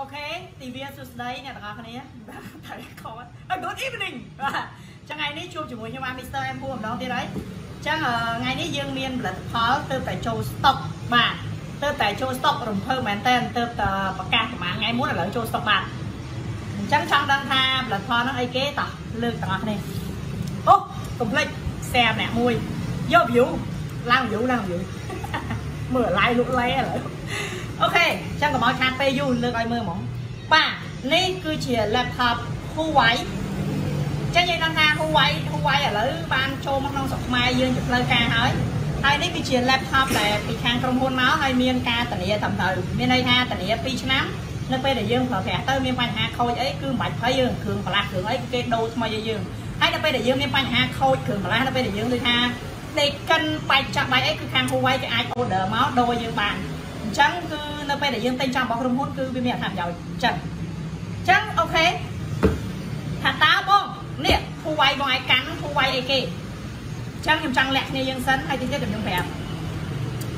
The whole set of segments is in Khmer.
អូខេទីវាសួស្តីអ្នកទាំងអស់គ្នាតែខម Good evening បាទចឹងថ្ងៃនេះជួបជាមួយខ្ញុំ Mr. M ពួរម្ដងទៀតហើយចឹងថ្ងៃនេះយើងមានផលិតផលទើបតែចូល stock បាទទើបតែចូល stock រំភើបមែនតើទើបតែប្រកាសប្រហែលថ្ងៃមុនឥឡូវចូល stock បាទអញ្ចឹងចង់ដឹងថាផលិតផលហ្នឹងអីគេតោះលើកទាំងអស់គ្នាអូកុំភ្លេច share ម្នាក់មួយយក view ឡើង view ឡើង view មើល live លក់លេឥឡូវ អូខេអញ្ចឹងកុំឲ្យខាតពេលយូរលើកឲ្យមើលហ្មងបាទនេះគឺជា laptop Huawei ចឹងយើងដឹងថា Huawei Huawei ឥឡូវបានចូលមកក្នុងស្រុកខ្មែរយើងជាផ្លូវការហើយហើយនេះគឺជា laptop ដែលពីខាងក្រុមហ៊ុនមកហើយមានការធានាត្រឹមត្រូវមានន័យថាធានា2ឆ្នាំនៅពេលដែលយើងប្រើប្រាស់ទៅមានបញ្ហាខូចអីគឺមិនបាច់ភ័យយើងគ្រឿងបន្លាស់គ្រឿងអីគេដូរថ្មីឲ្យយើងហើយនៅពេលដែលយើងមានបញ្ហាខូចគ្រឿងបន្លាស់នៅពេលដែលយើងដូចថាដេកកិនបែកចាក់បែកអីគឺខាង Huawei គេអាច order មកដូរយើងបាន អញ្ចឹងគឺនៅពេលដែលយើងទិញចំរបស់ក្រុមហ៊ុនគឺវាមានអត្ថប្រយោជន៍អញ្ចឹងអញ្ចឹងអូខេថាតើបងនេះ Huawei បងឯងកាន់ Huawei អីគេអញ្ចឹងខ្ញុំចង់លាក់គ្នាយើងសិនហើយតិចទៀតខ្ញុំប្រាប់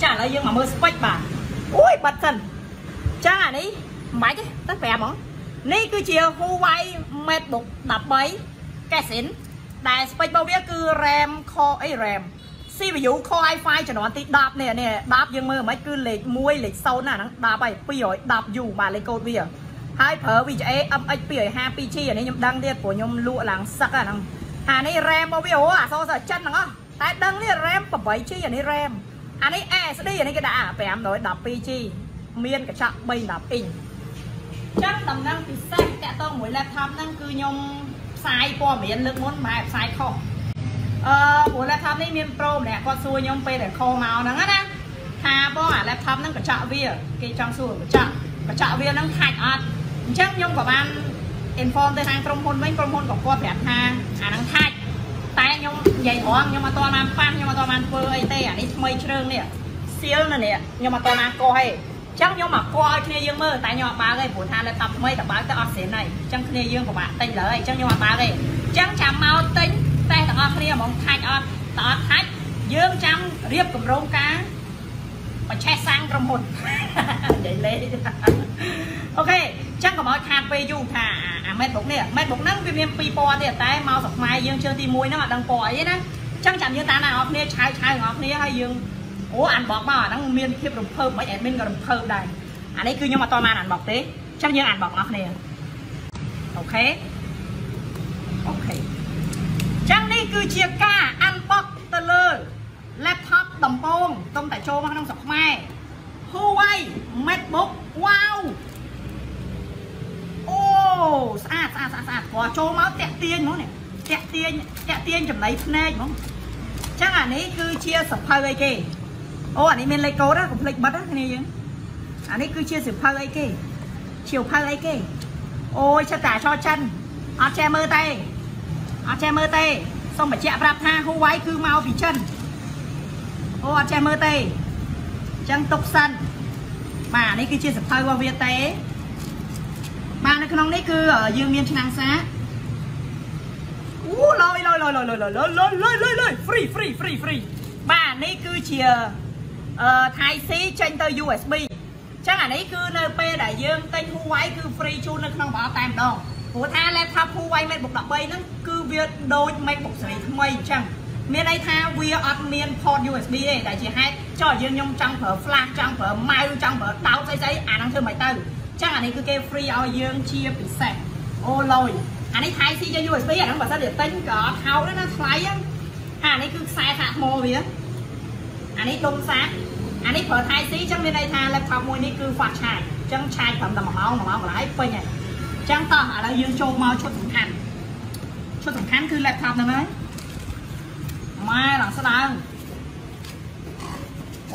ចាឥឡូវយើងមកមើល spec បាទអូយបាត់សិនអញ្ចឹងអានេះមិនបាច់ទេទៅប្រាប់ហ្មងនេះគឺជា Huawei MateBook 13 Cassin ដែល spec របស់វាគឺ RAM Core អី RAM CPU Core i5 ជំនាន់ទី10នេះនេះ10យើងមើលមិនគឺលេខ1លេខ0ណាហ្នឹង10ហើយ210 U បាទលេខកូដវាហើយប្រើ VGA MX 252G អានេះខ្ញុំដឹងទៀតព្រោះខ្ញុំលក់ឡើងសឹកអាហ្នឹងអានេះ RAM របស់វាអូអសរសិស្សចិនហ្នឹងតែដឹងនេះ RAM 8G អានេះ RAM អានេះ SSD អានេះគេដាក់ 512G មានកញ្ចក់3 10អ៊ីងចឹងដំណឹងពិសេសតាក់ទងមួយ laptop ហ្នឹងគឺខ្ញុំផ្សាយព័ត៌មានលើកមុនបែបផ្សាយខុស អឺព្រោះ laptop នេះមាន pro ម្នាក់គាត់សួរខ្ញុំពេលដែលខលមកហ្នឹងណាថាបងអា laptop ហ្នឹងកញ្ចក់វាគេចង់សួរកញ្ចក់កញ្ចក់វាហ្នឹងខាច់អត់អញ្ចឹងខ្ញុំក៏បាន inform ទៅខាងក្រុមហ៊ុនវិញក្រុមហ៊ុនក៏គាត់ប្រាប់ថាអាហ្នឹងខាច់តែខ្ញុំនិយាយរងខ្ញុំអត់ទាន់បានប៉ាន់ខ្ញុំអត់ទាន់បានធ្វើអីទេអានេះថ្មីជ្រើងនេះសៀលនៅនេះខ្ញុំអត់ទាន់បានកោះទេចឹងខ្ញុំមកកោឲ្យគ្នាយើងមើលតែខ្ញុំអត់បើកទេព្រោះថា laptop ថ្មីតបើកទៅអស់សេនហើយចឹងគ្នាយើងពិបាកទិញលើហើយចឹងខ្ញុំអត់បើកទេចឹងចាំមកទិញ តែទាំងអស់គ្នាហ្មងខាច់អត់តអត់ខាច់យើងចាំរៀបកម្រងការបញ្ឆេះសាំងក្រុមហ៊ុននិយាយលេអូខេចឹងកុំឲ្យខាតពេលយូរថាអា MacBook នេះ MacBook ហ្នឹងវាមានពីរពណ៌ទៀតតែមកស្រុកខ្មែរយើងជើងទី1ហ្នឹងអត់ដឹងពណ៌អីណាចឹងចាំយើងតាមអ្នកនរគ្នាឆាវឆាវអ្នកនរគ្នាហើយយើងអូ unbox មកអាហ្នឹងមានភាពរំភើបមិន admin ក៏រំភើបដែរអានេះគឺខ្ញុំអត់តបាន unbox ទេចឹងយើង unbox អ្នកគ្នា OK OK ចឹងនេះ គឺជាការ unbox ទៅលើ laptop ដំបូងទើបតែចូលមកក្នុងស្រុកខ្មែរ Huawei MateBook wow អូស្អាតស្អាតស្អាតស្អាតព្រោះចូលមកតាក់ទាញហ្មងនេះតាក់ទាញតាក់ទាញចំណៃភ្នែកហ្មងចឹងអានេះគឺជាសភៅអីគេអូអានេះមានលេខកូដណាកុំភ្លេចបិទណាគ្នាយើងអានេះគឺជាសភៅអីគេជាវភៅអីគេអូយចិត្តតែឆោចិនអត់ចេះមើលទេអត់ចេះមើលទេ សូមបញ្ជាក់ប្រាប់ថា Huawei គឺមកពីចិនអូអត់ចេះមើលទេអញ្ចឹងទុកសិនបាទនេះគឺជាសភៅរបស់វាទេបាទនៅក្នុងនេះគឺយើងមានឆ្នាំងសាអូលយលយលយលយលយលយលយលយលយលយ free free free free បាទនេះគឺជាអឺ Type C ចេញទៅ USB ចឹងអានេះគឺនៅពេលដែលយើងទិញ Huawei គឺ free ជូននៅក្នុងប្រអប់តែម្ដង ព្រោះថា laptop Huawei MateBook 13ហ្នឹងគឺវាដូច MateBook សេរីថ្មីអញ្ចឹងមានន័យថាវាអត់មាន port USB ទេដែលជាហេតុចុះយើងខ្ញុំចង់ប្រើ flash ចង់ប្រើ mouse ចង់ប្រើដោតស្អីស្អីអាហ្នឹងធ្វើមិនទៅចឹងអានេះគឺគេ free ឲ្យយើងជាពិសេសអូឡយអានេះ Type C យក USB អាហ្នឹងបើសិនជាទិញក៏អត់ថោកដែរណាថ្លៃហ្នឹងអានេះគឺខ្សែសាកថ្មវាអានេះដុំសាកអានេះប្រើ Type C ចឹងមានន័យថា laptop មួយនេះគឺ fast charge ចឹងឆាយត្រឹមតែ1ម៉ោង1ម៉ោងកន្លះពេញហើយ ចឹងតោះឥឡូវយើងចូលមកឈុតសំខាន់ឈុតសំខាន់គឺ laptop ហ្នឹងហើយម៉ែឡើងស្ដើង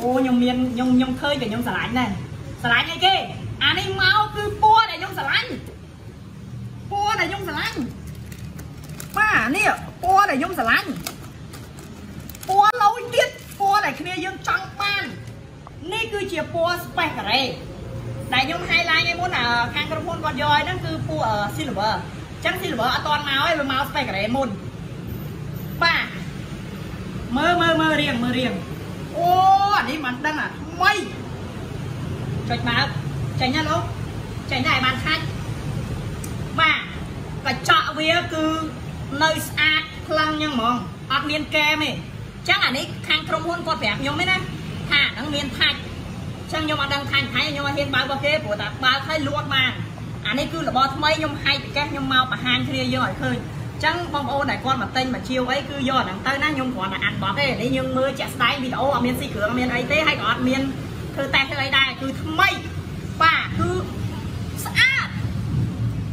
អូខ្ញុំមានខ្ញុំខ្ញុំឃើញតែខ្ញុំស្រឡាញ់ដែរស្រឡាញ់អីគេអានេះមកគឺពណ៌ដែលខ្ញុំស្រឡាញ់ពណ៌ដែលខ្ញុំស្រឡាញ់បាទនេះពណ៌ដែលខ្ញុំស្រឡាញ់ពណ៌ឡូយទៀតពណ៌ដែលគ្នាយើងចង់បាននេះគឺជាពណ៌ space gray ដែលខ្ញុំ highlight ឯមុនខាងក្រុមហ៊ុនគាត់យកឲ្យហ្នឹងគឺពណ៌ silver អញ្ចឹង silver អត់តន់មកទេវាមក space gray មុនបាទមើលមើលមើលរៀងមើលរៀងអូអានេះមិនដឹងអាថ្មីចុចមកចេញណាលោកចេញដែរបានខាច់បាទកញ្ចក់វាគឺនៅស្អាតខ្លាំងចឹងហ្មងអត់មានកែមទេចឹងអានេះខាងក្រុមហ៊ុនគាត់ប្រាប់ខ្ញុំទេណាថាហ្នឹងមានថាច់ ចឹងខ្ញុំអត់ដឹងថាច់ថៃខ្ញុំអត់ហ៊ានបើករបស់គេព្រោះតែបើកហើយលួចបានអានេះគឺរបស់ថ្មីខ្ញុំហាយប្រកាសខ្ញុំមកបង្ហាញគ្នាយើងឲ្យឃើញចឹងបងប្អូនដែលគាត់មកទិញមកជាវអីគឺយកអាហ្នឹងទៅណាខ្ញុំគ្រាន់តែអាត់បត់ទេនេះយើងមើលជាក់ស្ដែងវីដេអូអត់មានស៊ីគ្រឿងអត់មានអីទេហើយក៏អត់មានធ្វើតែធ្វើអីដែរគឺថ្មីបាទគឺស្អាត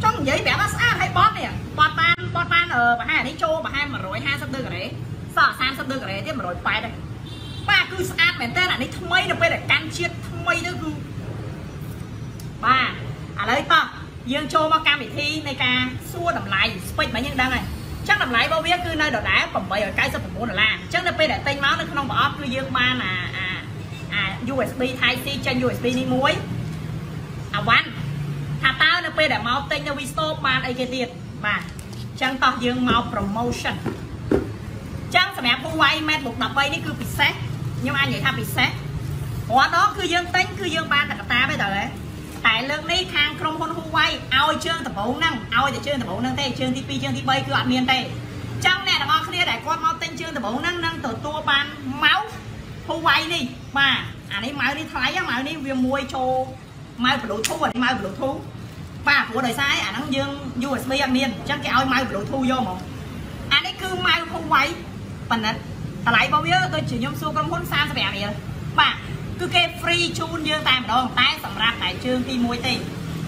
ចង់និយាយប្រាប់ថាស្អាតហើយបត់នេះបត់បានបត់បានប្រហែលនេះចូលប្រហែល150ដឺការ៉េសក់30ដឺការ៉េទៀត180ដែរបាទ គឺស្អាតមែនតើអានេះថ្មីនៅពេលដែលកាន់ជាតិថ្មីទៅគឺបាទឥឡូវតោះយើងចូលមកកម្មវិធីនៃការសួរតម្លៃស្ពេចមកយើងដឹងហើយចឹងតម្លៃរបស់វាគឺនៅដដែល899ដុល្លារអញ្ចឹងនៅពេលដែលទិញមកនៅក្នុងប្រអប់គឺយើងបានអាអា USB Type C ចេញ USB នេះមួយអាវ៉ាន់ថាតើនៅពេលដែលមកទិញនៅ Vstore បានអីគេទៀតបាទអញ្ចឹងតោះយើងមក promotion ចឹងសម្រាប់ Huawei MateBook 13នេះគឺពិសេស ខ្ញុំអាចនិយាយថាពិសេសរាល់ដងគឺយើងទិញគឺយើងបានតែកតាទេតើតែលើកនេះខាងក្រុមហ៊ុន Huawei ឲ្យជើងដំបូងហ្នឹងឲ្យតែជើងដំបូងហ្នឹងទេជើងទី2ជើងទី3គឺអត់មានទេចឹងអ្នកទាំងអស់គ្នាដែលគាត់មកទិញជើងដំបូងហ្នឹងនឹងទទួលបានម៉ៅ Huawei នេះបាទអានេះម៉ៅនេះថ្លៃម៉ៅនេះវាមួយចូលម៉ៅ Bluetooth អានេះម៉ៅ Bluetooth បាទព្រោះដោយសារអាហ្នឹងយើង USB អត់មានអញ្ចឹងគេឲ្យម៉ៅ Bluetooth យកហ្មងអានេះគឺម៉ៅ Huawei ប៉ណ្ណិត តម្លៃរបស់វាដូចជាខ្ញុំសួរក្រុមហ៊ុន35រៀលបាទគឺគេ free ជូនយើងតែម្ដងតែសម្រាប់តែជើងទី1ទេ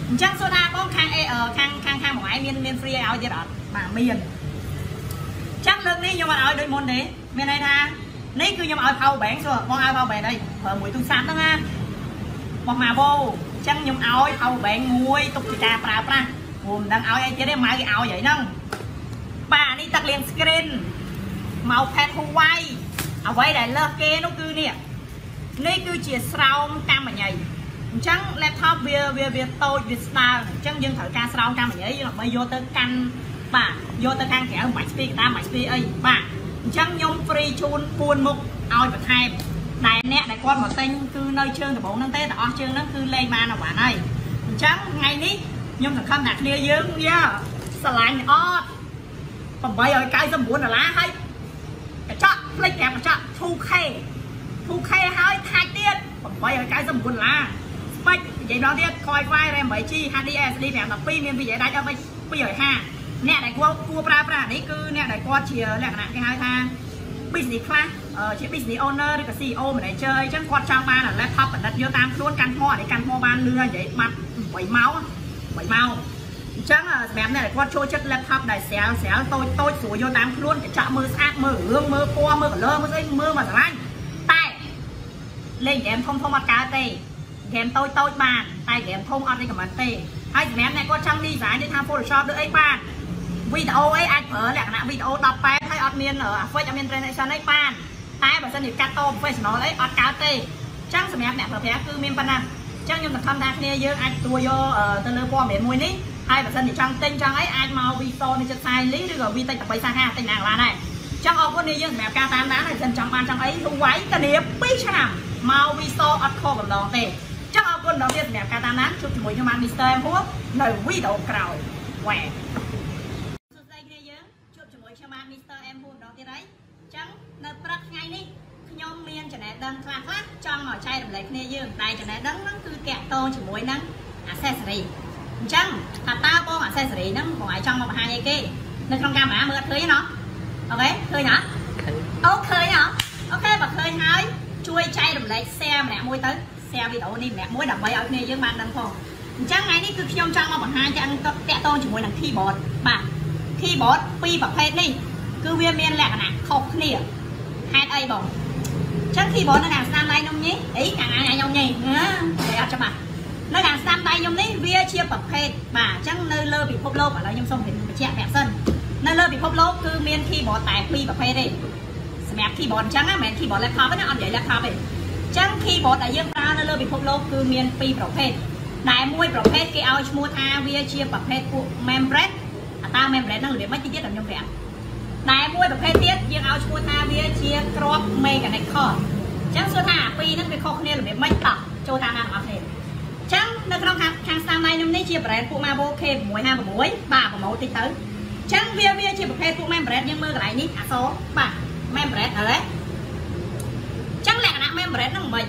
អញ្ចឹងសូថាបងខាងអេខាងខាងខាងមួយមានមាន free ឲ្យទៀតអត់បាទមានអញ្ចឹងលើកនេះខ្ញុំអត់ឲ្យដូចមុនទេមានន័យថានេះគឺខ្ញុំឲ្យ power bank សួរបងឲ្យ power bank អីប្រើមួយទូរស័ព្ទហ្នឹងណាបង Mavo អញ្ចឹងខ្ញុំឲ្យ power bank មួយទុកជាការប្រើប្រាស់ព្រោះមិនដឹងឲ្យអីទៀតទេម៉ៅគេឲ្យអីហ្នឹងបាទនេះទឹកលាង screen មក pad Huawei អ្វីដែលលើសគេនោះគឺនេះនេះគឺជាស្រោមកម្មញ្ញៃអញ្ចឹង laptop វាវាវាតូចវាស្ដើងអញ្ចឹងយើងត្រូវការស្រោមកម្មញ្ញៃដើម្បីយកទៅកាន់បាទយកទៅខាងក្រៅមិនបាច់ស្ពីកតាមមិនបាច់ស្ពីអីបាទអញ្ចឹងខ្ញុំ free ជូន4មុខឲ្យបន្ថែមដែលអ្នកដែលគាត់មកទិញគឺនៅជើងដំបងហ្នឹងទេតែអស់ជើងហ្នឹងគឺលេងបានអវ៉ាន់ហើយអញ្ចឹងថ្ងៃនេះខ្ញុំសង្ឃឹមថាគ្នាយើងយ៉ាស្រឡាញ់អត់899ដុល្លារហើយ កញ្ចក់ផ្លេចប្រាប់កញ្ចក់ 2K 2K ហើយថាច់ទៀត899ដុល្លារស្ពេចនិយាយដល់ទៀត Wi-Fi RAM 8G HD SSD 512មាន VGA ដាច់ដល់250អ្នកដែលគួរគួរប្រើប្រាស់នេះគឺអ្នកដែលគាត់ជាលក្ខណៈគេហៅថា business class ជា business owner ឬក៏ CEO manager អញ្ចឹងគាត់ចង់បាន laptop បណ្ឌិតយកតាមខ្លួនកាន់ថ្មនេះកាន់ថ្មបានលឿននិយាយបាត់8ម៉ោង8ម៉ោង អញ្ចឹងសម្រាប់អ្នកដែលគាត់ចូលចិត្ត laptop ដែលស្រាលស្រាលតូចតូចស្រួលយកតាមខ្លួនកញ្ចក់មើលស្អាតមើលរឿងមើលពណ៌មើល color មើលស្អីមើលមកស្រឡាញ់តែលេងហ្គេមធំធំអត់កើតទេហ្គេមតូចតូចបានតែហ្គេមធំអត់ recommend ទេហើយសម្រាប់អ្នកគាត់ចង់ design ដូចថា Photoshop ឬអីបានវីដេអូអីអាចប្រើលក្ខណៈវីដេអូ18ហើយអត់មាន effect អត់មាន transition អីបានតែបើសិនជាកាត់ត professional អីអត់កើតទេអញ្ចឹងសម្រាប់អ្នកប្រើប្រាស់គឺមានប៉ុណ្ណាអញ្ចឹងខ្ញុំសង្ឃឹមថាគ្នាយើងអាចទួយកទៅលើព័ត៌មានមួយនេះ ហើយបើសិនជាចង់ទិញចង់អីអាចមក Viso នៅចិត្ត40លីឬក៏ V តិច13សាខាទិញណាក៏បានដែរចង់អរគុណនេះយើងសម្រាប់ការតាមដានហើយសិនចង់បានចង់អីហួយតានា2ឆ្នាំមក Viso អត់ខកកម្ដងទេចង់អរគុណដល់ទៀតសម្រាប់ការតាមដានជួបជាមួយខ្ញុំបាន Mr. M ហួរនៅវីដេអូក្រោយវ៉ែសួស្តីគ្នាយើងជួបជាមួយខ្ញុំបាន Mr. M ហួរម្ដងទៀតហើយអញ្ចឹងនៅព្រឹកថ្ងៃនេះខ្ញុំមានចំណេះដឹងខ្លះខ្លះចង់មកចែករំលែកគ្នាយើងតែចំណេះដឹងហ្នឹងគឺតាក់ទងជាមួយនឹង accessory អញ្ចឹងថាតើបងអាសេសរីហ្នឹងបងឲ្យចង់មកបង្ហាញអីគេនៅក្នុងកាមេរ៉ាមើលអត់ឃើញទេណោះអូខេឃើញហ៎អូឃើញហ៎អូខេបើឃើញហើយជួយចែករំលែក share ម្នាក់មួយទៅ share វីដេអូនេះម្នាក់មួយដើម្បីឲ្យគ្នាយើងបានដឹងផងអញ្ចឹងថ្ងៃនេះគឺខ្ញុំចង់មកបង្ហាញទាំងតាក់ទងជាមួយនឹង keyboard បាទ keyboard ពីរប្រភេទនេះគឺវាមានលក្ខណៈខុសគ្នាហេតុអីបងអញ្ចឹង keyboard នៅខាងស្ដាំដៃខ្ញុំនេះអីខាងឯងខ្ញុំនេះអឺតែអត់ច្បាស់ នៅខាងស្ដាំដៃខ្ញុំនេះវាជាប្រភេទបាទអញ្ចឹងនៅលើពិភពលោកឥឡូវខ្ញុំសូមបញ្ជាក់ប្រាប់សិននៅលើពិភពលោកគឺមាន keyboard តែពីរប្រភេទទេសម្រាប់ keyboard អញ្ចឹងណាមិនមែន keyboard laptop ទេណាអត់និយាយ laptop ទេអញ្ចឹង keyboard ដែលយើងប្រើនៅលើពិភពលោកគឺមានពីរប្រភេទដែលមួយប្រភេទគេឲ្យឈ្មោះថាវាជាប្រភេទពួក membrane អាតា membrane ហ្នឹងរបៀបម៉េចទៀតខ្ញុំប្រាប់ដែលមួយប្រភេទទៀតយើងឲ្យឈ្មោះថាវាជាគ្រាប់ mechanical អញ្ចឹងសួរថាពីរហ្នឹងវាខុសគ្នារបៀបម៉េចតោះចូលតាមណារបស់គ្នាចឹង នៅក្នុងខាងខាងស្នាមដៃខ្ញុំនេះជា brand ពួក Marble K656 បាទប្រម៉ូទតិចទៅអញ្ចឹងវាវាជាប្រភេទពួក main brand យើងមើលកន្លែងនេះអក្សរបាទ main brand ហើយអញ្ចឹងលក្ខណៈ main brand ហ្នឹងមិន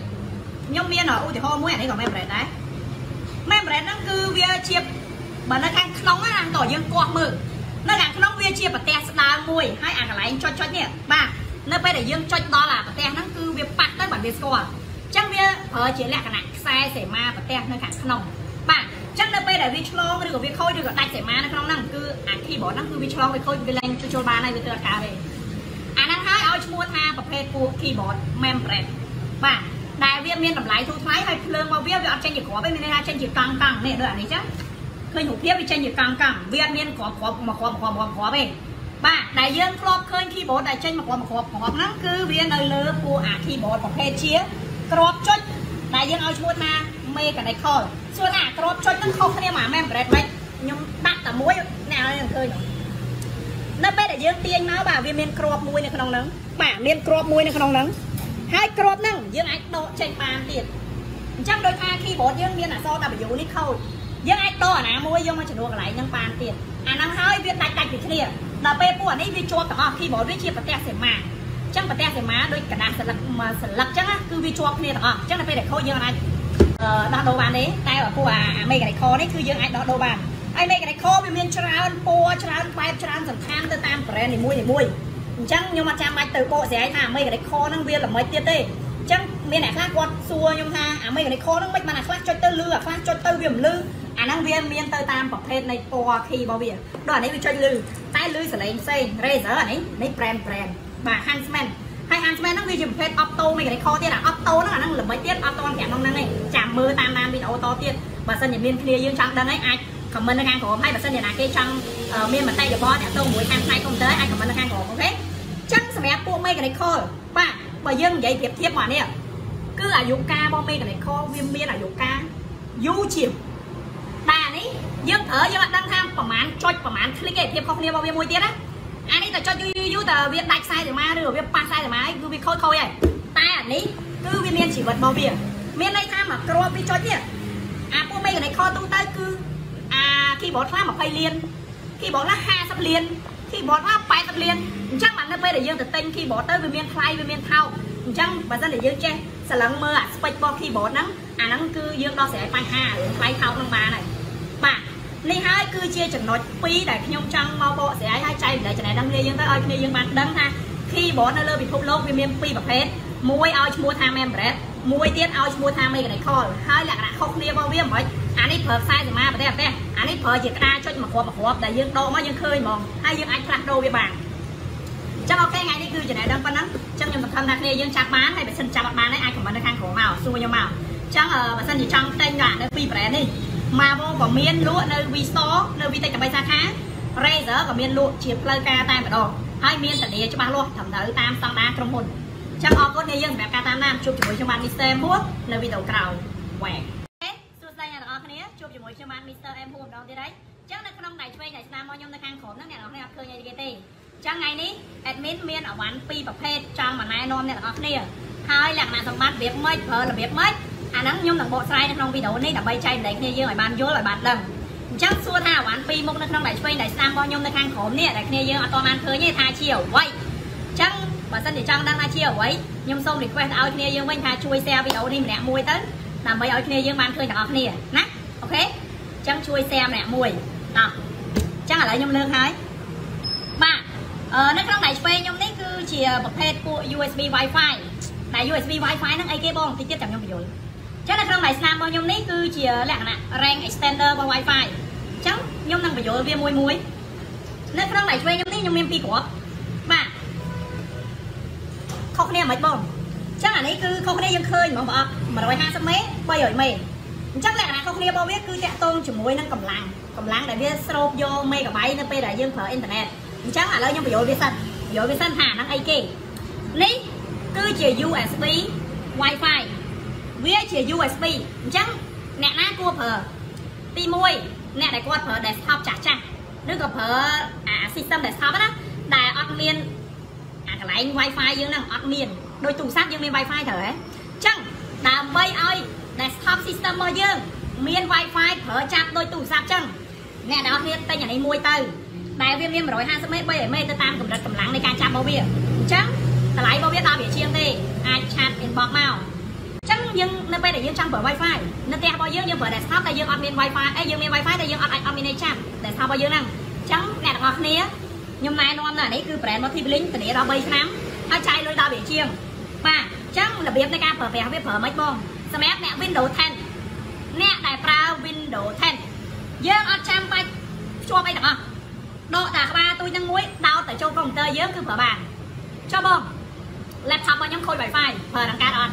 ខ្ញុំមានឧទាហរណ៍មួយអានេះក៏ main brand ដែរ main brand ហ្នឹងគឺវាជាបើនៅខាងក្នុងណាតើយើងគាស់មើលនៅខាងក្នុងវាជាប្រទេសស្ដើងមួយហើយអាកន្លែងចុចចុចនេះបាទនៅពេលដែលយើងចុចដល់អាប្រទេសហ្នឹងគឺវាប៉ះទៅបាទវាស្គាល់អញ្ចឹង វាប្រើជាលក្ខណៈខ្សែសេមាប្រទេសនៅខាងក្នុងបាទអញ្ចឹងនៅពេលដែលវាឆ្លងឬក៏វាខូចឬក៏ដាច់សេមានៅក្នុងហ្នឹងគឺអា keyboard ហ្នឹងគឺវាឆ្លងវាខូចវាលែងចូលបានហើយវាទៅអត់កើតទេអាហ្នឹងហើយឲ្យឈ្មោះថាប្រភេទពួក keyboard membrane បាទដែលវាមានតម្លៃធូរថ្លៃហើយភ្លើងរបស់វាវាអត់ចេញជាគ្រាប់ទេមានន័យថាចេញជាកង់កង់នេះដូចអានេះចឹងឃើញរូបភាពវាចេញជាកង់កង់វាអត់មានគ្រាប់គ្រាប់មកគ្រាប់គ្រាប់គ្រាប់គ្រាប់ទេបាទដែលយើងធ្លាប់ឃើញ keyboard ដែលចេញមកគ្រាប់មកគ្រាប់គ្រាប់ហ្នឹងគឺវានៅលើពួកអា keyboard ប្រភេទជា គ្រាប់ចុចដែលយើងឲ្យឈ្មោះថា mechanical សួរថាគ្រាប់ចុចហ្នឹងខុសគ្នាមក membrane មិនខ្ញុំដាក់តែមួយអ្នកឲ្យនឹងឃើញនៅពេលដែលយើងទាញមកបាទវាមានគ្រាប់មួយនៅក្នុងហ្នឹងបាទមានគ្រាប់មួយនៅក្នុងហ្នឹងហើយគ្រាប់ហ្នឹងយើងអាចដកចេញបានទៀតអញ្ចឹងដោយថា keyboard យើងមានអក្សរ W នេះខូចយើងអាចដកអាណាមួយយកមកចំនួនកន្លែងហ្នឹងបានទៀតអាហ្នឹងហើយវាដាច់ដាច់ពីគ្នាដល់ពេលពួកអានេះវាជាប់ទាំងអស់ keyboard វាជាប្រទេសសេមាអញ្ចឹងប្រទេសសេមាដូចកដាសស្លឹកស្លឹកចឹងគឺវាជាប់គ្នាទាំងអស់ចឹងដល់ពេលដែលខូចយើងអាចដោះដូរបានទេតែពួកអាមេកានិកនេះគឺយើងអាចដោះដូរបានហើយមេកានិកវាមានច្រើនពណ៌ច្រើនបែបច្រើនសណ្ឋានទៅតាម brand នីមួយនីមួយអញ្ចឹងខ្ញុំអត់ចាំបាច់ទៅបកស្រាយថាអាមេកានិកហ្នឹងវាល្មិចទៀតទេអញ្ចឹងមានអ្នកខ្លះគាត់សួរខ្ញុំថាអាមេកានិកហ្នឹងមិនបានអាខ្លះចុចទៅលឺអាខ្លះចុចទៅវាមិនលឺអាហ្នឹងវាមានទៅតាមប្រភេទនៃពណ៌ key របស់វាដល់អានេះវាចុចលឺតែលឺសលេងផ្សេង Razer អានេះនេះ brand brand បាទ Huntsman ហើយ Huntsman ហ្នឹងវាជាប្រភេទ Opto មួយក្រីខទៀតអា Opto ហ្នឹងអាហ្នឹងល្បីទៀតអត់តន់ប្រាក់ក្នុងហ្នឹងទេចាំមើលតាមតាមវីដេអូតទៀតបើសិនជាមានគ្នាយើងចង់ដឹងហើយអាច comment នៅខាងក្រោមហើយបើសិនជាណាគេចង់មានមតិយោបល់ទាក់ទងជាមួយខាងផ្នែក computer អាច comment នៅខាងក្រោមអូខេចឹងសម្រាប់ពួក mechanical បាទបើយើងនិយាយប្រៀបធៀបមកនេះគឺអាយុកាលរបស់ mechanical វាមានអាយុកាលយូរជាងតែនេះយើងប្រើយើងអត់ដឹងថាប្រហែលចុចប្រហែល click ឯភាពខុសគ្នារបស់វាមួយទៀតណា អានេះតែចុចយូរយូរតែវាដាច់ខ្សែសមាឬវាប៉ះខ្សែសមាគឺវាខូចខូចហើយតែអានេះគឺវាមានជីវិតរបស់វា មានន័យថាមកគ្រាប់វាចុចនេះអាពួក mechanical ទូទៅគឺអា keyboard ខ្លះ20លាន keyboard ខ្លះ50លាន keyboard ខ្លះ80លានអញ្ចឹងបាននៅពេលដែលយើងទៅទិញ keyboard ទៅវាមានថ្លៃវាមានថោកអញ្ចឹងបើសិនតែយើងចេះសឡឹងមើលអា spec របស់ keyboard ហ្នឹងអាហ្នឹងគឺយើងដោះស្រាយបញ្ហារឿងថ្លៃថោកហ្នឹងបានហើយបាទ នេះហើយគឺជាចំណុច2ដែលខ្ញុំចង់មកបកស្រាយឲ្យចែកម្លែកចំណេះដឹងគ្នាយើងទៅឲ្យគ្នាយើងបានដឹងថា keyboard នៅលើពិភពលោកវាមានពីរប្រភេទមួយឲ្យឈ្មោះថា membrane មួយទៀតឲ្យឈ្មោះថា mechanical ហើយលក្ខណៈខុសគ្នារបស់វាមិនអានេះប្រើខ្សែសមាប្រទេសប្រទេសអានេះប្រើជាក្តារចុចមកគ្រាប់មកគ្រាប់ដែលយើងដកមកយើងឃើញហ្មងហើយយើងអាចផ្លាស់ប្ដូរវាបានចឹងអូខេថ្ងៃនេះគឺចំណេះដឹងប៉ុណ្ណឹងចឹងខ្ញុំសង្ឃឹមថាគ្នាយើងចាប់បានហើយបើសិនចាប់អត់បានទេអាចខមមិននៅខាងក្រោមមកសួរខ្ញុំមកចឹងបើសិនជាចង់ទិញនៅពី brand នេះ Marvel ក៏មានលក់នៅ V Store នៅ V Tech 3សាខា Razer ក៏មានលក់ជាផ្លូវការតែម្ដងហើយមានតនីច្បាស់លាស់ត្រឹមត្រូវតាមស្តង់ដារក្រុមហ៊ុនចឹងអរគុណអ្នកយើងសម្រាប់ការតាមដានជួបជាមួយខ្ញុំបាន Mr. M នៅវីដេអូក្រោយវ៉ែសួស្តីអ្នកទាំងអស់គ្នាជួបជាមួយខ្ញុំបាន Mr. M ម្ដងទៀតហើយចឹងនៅក្នុងដៃឆ្វេងដៃស្ដាំរបស់ខ្ញុំនៅខាងក្រោមហ្នឹងអ្នកទាំងអស់គ្នាអត់ឃើញអីគេទេចឹងថ្ងៃនេះ admin មានអវ៉ាន់ពីរប្រភេទចង់មកណែនាំអ្នកទាំងអស់គ្នា ហើយលក្ខណៈសម្បត្តិរបៀបម៉េចប្រើរបៀបម៉េចអាហ្នឹងខ្ញុំនឹងបកស្រាយនៅក្នុងវីដេអូនេះដើម្បីចែកម្លែកគ្នាយើងឲ្យបានយល់ឲ្យបានដឹងអញ្ចឹងសួរថាអវ៉ាន់ពីរមុខនៅក្នុងដៃឆ្វេងដៃស្ដាំរបស់ខ្ញុំនៅខាងក្រោមនេះដែលគ្នាយើងអត់ទាន់បានឃើញទេថាជាអ្វីអញ្ចឹងបើសិនជាចង់ដឹងថាជាអ្វីខ្ញុំសូម request ឲ្យគ្នាយើងវិញថាជួយ share វីដេអូនេះម្នាក់មួយទៅដើម្បីឲ្យគ្នាយើងបានឃើញទាំងអស់គ្នាណាអូខេអញ្ចឹងជួយ share ម្នាក់មួយតោះអញ្ចឹងឥឡូវខ្ញុំលើកហើយបាទអឺនៅក្នុងដៃឆ្វេងខ្ញុំនេះគឺជាប្រភេទពួក USB Wi-Fi ដែល USB Wi-Fi ហ្នឹងអីគេបងតិចទៀតចាំខ្ញុំបញ្យល់ចឹងនៅក្នុងដៃស្នាមរបស់ខ្ញុំនេះគឺជាលក្ខណៈ range extender របស់ Wi-Fi អញ្ចឹងខ្ញុំនឹងបញ្យល់វាមួយមួយនៅក្នុងដៃឆ្វេងខ្ញុំនេះខ្ញុំមានពីរគ្រាប់បាទខុសគ្នាមិនបងអញ្ចឹងអានេះគឺខុសគ្នាយើងឃើញហ្មងបងអត់150មេ300មេអញ្ចឹងលក្ខណៈខុសគ្នារបស់វាគឺតាក់ទងជាមួយនឹងកម្លាំងកម្លាំងដែលវាស្រូបយកមេហ្គាបៃនៅពេលដែលយើងប្រើអ៊ីនធឺណិតអញ្ចឹងឥឡូវខ្ញុំបញ្យល់វាសិនបញ្យល់វាសិនថាហ្នឹងអីគេនេះ គឺជា USB Wi-Fi វាជា USB អញ្ចឹងអ្នកណាគួរប្រើទី1អ្នកដែលគាត់ប្រើ desktop ចាស់ចាស់ឬក៏ប្រើអា system desktop ណាដែលអត់មានអាកន្លែង Wi-Fi យើងហ្នឹងអត់មានដូចទូរស័ព្ទយើងមាន Wi-Fi ត្រូវហ៎អញ្ចឹងដើម្បីឲ្យ desktop system របស់យើងមាន Wi-Fi ប្រើចាប់ដោយទូរស័ព្ទចឹងអ្នកទាំងអស់គ្នាទិញអានេះមួយទៅដែលវាមាន150មេ3មេទៅតាមកម្រិតកម្លាំងនៃការចាប់របស់វាអញ្ចឹង តម្លៃរបស់វាដល់វាជាងទេអាចឆាត inbox មកចឹងយើងនៅពេលដែលយើងចង់ប្រើ Wi-Fi នៅផ្ទះរបស់យើងយើងប្រើ desktop តែយើងអត់មាន Wi-Fi អីយើងមាន Wi-Fi តែយើងអត់អាចអត់មានអីចាំ desktop របស់យើងហ្នឹងអញ្ចឹងអ្នកទាំងអស់គ្នាខ្ញុំណែនាំណានេះគឺ brand Multi-Blink ធានាដល់3ឆ្នាំហើយចាយលុយដល់វាជាងបាទអញ្ចឹងរបៀបនៃការប្រើប្រាស់វាប្រើមិនបងសម្រាប់អ្នក Windows 10អ្នកដែលប្រើ Windows 10យើងអត់ចាំបាច់ភ្ជាប់អីទាំងអស់ដកតែក្បាលទួយនឹងមួយដោតទៅចូលកុំព្យូទ័រយើងគឺប្រើបានចុះបង laptop របស់ខ្ញុំខូច Wi-Fi ប្រើដល់កើតអត់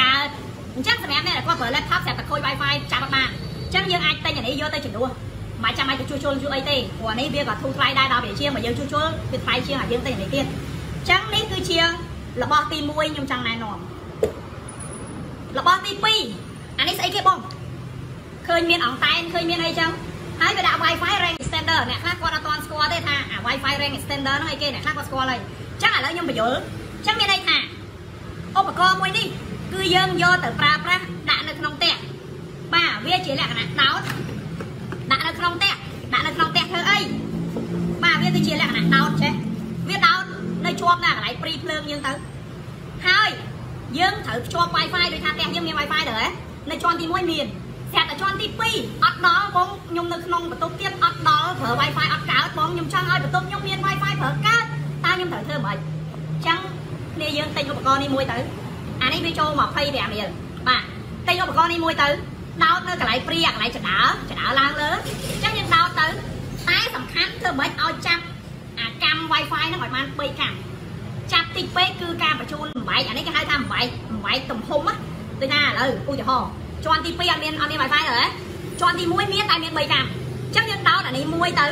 កើតអញ្ចឹងសម្រាប់អ្នកដែលគាត់ប្រើ laptop ស្រាប់តែខូច Wi-Fi ចាប់អត់បានអញ្ចឹងយើងអាចទិញអានេះយកទៅជំនួសមិនចាំបាច់ទៅជួសជុលជួអីទេព្រោះនេះវាក៏ធូរថ្លៃដែរដល់វាជាងបើយើងជួសជុលវាថ្លៃជាងឲ្យយើងទិញអានេះទៀតអញ្ចឹងនេះគឺជារបស់ទី1ខ្ញុំចង់ណែនាំរបស់ទី2អានេះស្អីគេបងឃើញមានអង្តែនឃើញមានអីចឹងហើយវាដាក់ Wi-Fi range extender អ្នកខ្លះគាត់អត់ទាន់ស្គាល់ទេថាអា Wi-Fi range extender ហ្នឹងអីគេអ្នកខ្លះគាត់ស្គាល់ហើយអញ្ចឹងឥឡូវខ្ញុំបញ្យល់អញ្ចឹងមានន័យថាឧបករណ៍មួយនេះគឺយើងយកទៅប្រើប្រាស់ដាក់នៅក្នុងផ្ទះបាទវាជាលក្ខណៈដោតដាក់នៅក្នុងផ្ទះដាក់នៅក្នុងផ្ទះធ្វើអីបាទវាគឺជាលក្ខណៈដោតចេះវាដោតនៅជាប់នៅកន្លែងព្រីភ្លើងយើងទៅហើយយើងត្រូវភ្ជាប់ Wi-Fi ដូចថាផ្ទះយើងមាន Wi-Fi ទៅហ៎នៅជាន់ទី1មានស្រាប់តែជាន់ទី2អត់ដល់បងខ្ញុំនៅក្នុងបន្ទប់ទៀតអត់ដល់ប្រើ Wi-Fi អត់កើតបងខ្ញុំចង់ឲ្យបន្ទប់ខ្ញុំមាន Wi-Fi ប្រើកើតតើខ្ញុំត្រូវធ្វើម៉េចអញ្ចឹង គ្នាយើងទិញឧបករណ៍នេះមួយទៅអានេះវាចូល25រៀលបាទទិញឧបករណ៍នេះមួយទៅដោតនៅកន្លែងព្រីអាកន្លែងចដើចដើឡើងលើអញ្ចឹងយើងដោតទៅតែសំខាន់ធ្វើម៉េចឲ្យចាប់អាកម្ម Wi-Fi ហ្នឹងឲ្យបាន3កម្មចាប់តិចពេកគឺការបញ្ជូនបំបែកអានេះគេហៅថាបំបែកបំបែកទំហំណាដូចណាឥឡូវឧទាហរណ៍ជាន់ទី2អត់មានអត់មាន Wi-Fi ទេជាន់ទី1មានតែមាន3កម្មអញ្ចឹងយើងដោតអានេះមួយទៅ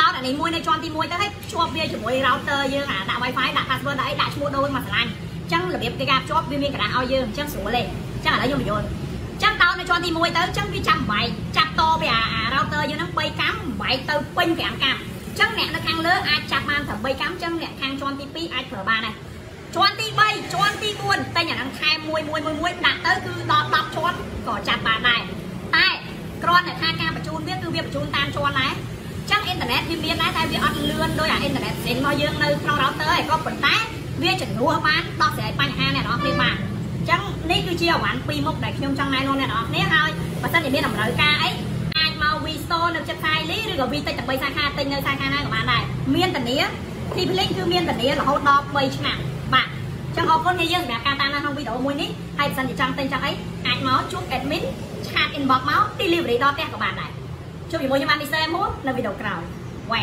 ដោតអានេះមួយនៅជាន់ទី1ទៅហើយភ្ជាប់វាជាមួយ router យើងអាដាក់ Wi-Fi ដាក់ password ដាក់អីដាក់ឈ្មោះដូនមកស្រឡាញ់អញ្ចឹងរបៀបនៃការភ្ជាប់វាមានកណ្ដាស់ឲ្យយើងអញ្ចឹងស្រួលទេអញ្ចឹងឥឡូវខ្ញុំបញ្យល់អញ្ចឹងដោតនៅជាន់ទី1ទៅអញ្ចឹងវាចាំបែកចាប់តពីអា router យើងហ្នឹង3កាំបែកទៅពេញ5កាំអញ្ចឹងអ្នកនៅខាងលើអាចចាប់បានត្រឹម3កាំអញ្ចឹងអ្នកខាងជាន់ទី2អាចប្រើបានដែរជាន់ទី3ជាន់ទី4តែអាហ្នឹងខែ1 1 1 1ដាក់ទៅគឺដល់10ជាន់ក៏ចាប់បានដែរតែគ្រាន់តែថាការបញ្ជូនវាគឺវាបញ្ជូនតាមជាន់ដែរ ធឺណិតវាមានដែរតែវាអត់លឿនដោយអាអ៊ីនធឺណិតផ្សេងរបស់យើងនៅក្នុង router ឯងក៏ប៉ុន្តែវាជំនួសបានដោះស្រាយបញ្ហាអ្នកនរគ្នាបានអញ្ចឹងនេះគឺជាអវ៉ាន់ពីរមុខដែលខ្ញុំចង់ណែនាំអ្នកនរគ្នាហើយបើសិនជាមានតម្រូវការអីអាចមក V Store នៅចិត្តខាយលីឬក៏ V តិចតែ3សាខាទិញនៅសាខាណាក៏បានដែរមានតានាទីភ្លេងគឺមានតានារហូតដល់3ឆ្នាំបាទចឹងអរគុណអ្នកយើងសម្រាប់ការតាមដានក្នុងវីដេអូមួយនេះហើយបើសិនជាចង់ទិញចង់អីអាចមកជួប admin ឆាត inbox មក delivery ដល់ផ្ទះក៏បានដែរ ជួបជាមួយខ្ញុំបាន Mr. M នៅវីដេអូក្រោយវ៉ែ